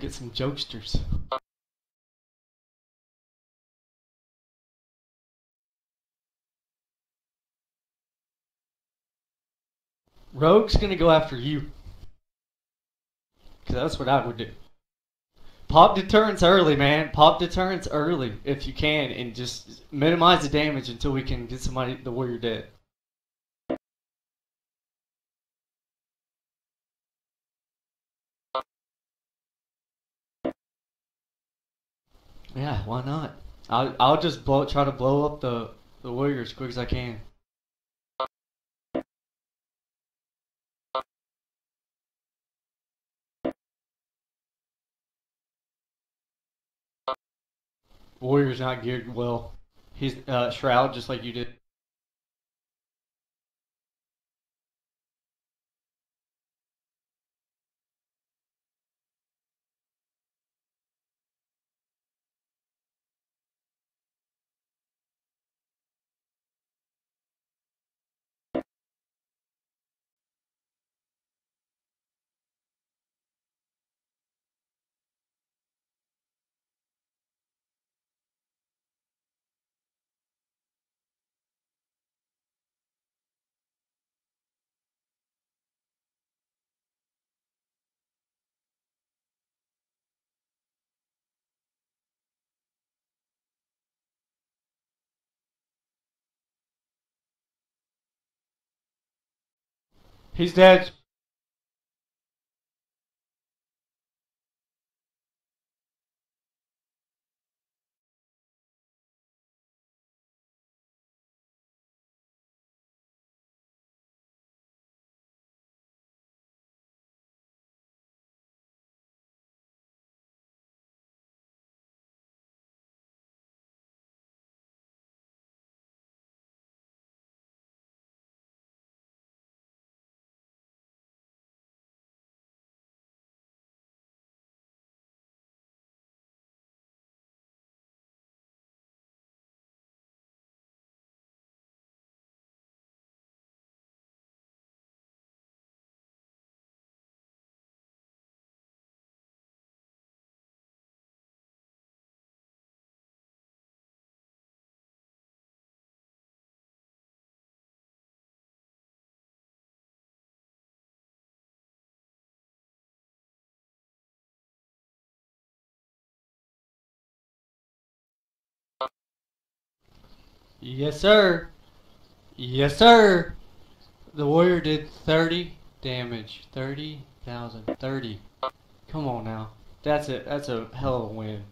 get some jokesters. Rogue's gonna go after you. Because that's what I would do. Pop deterrence early, man. Pop deterrence early if you can, and just minimize the damage until we can get somebody, the warrior dead. Yeah, why not? I'll I'll just blow try to blow up the the warrior as quick as I can. Warrior's not geared well. He's uh, shroud just like you did. He's dead. Yes, sir. Yes, sir. The warrior did 30 damage. 30,000. 30. Come on now. That's it. That's a hell of a win.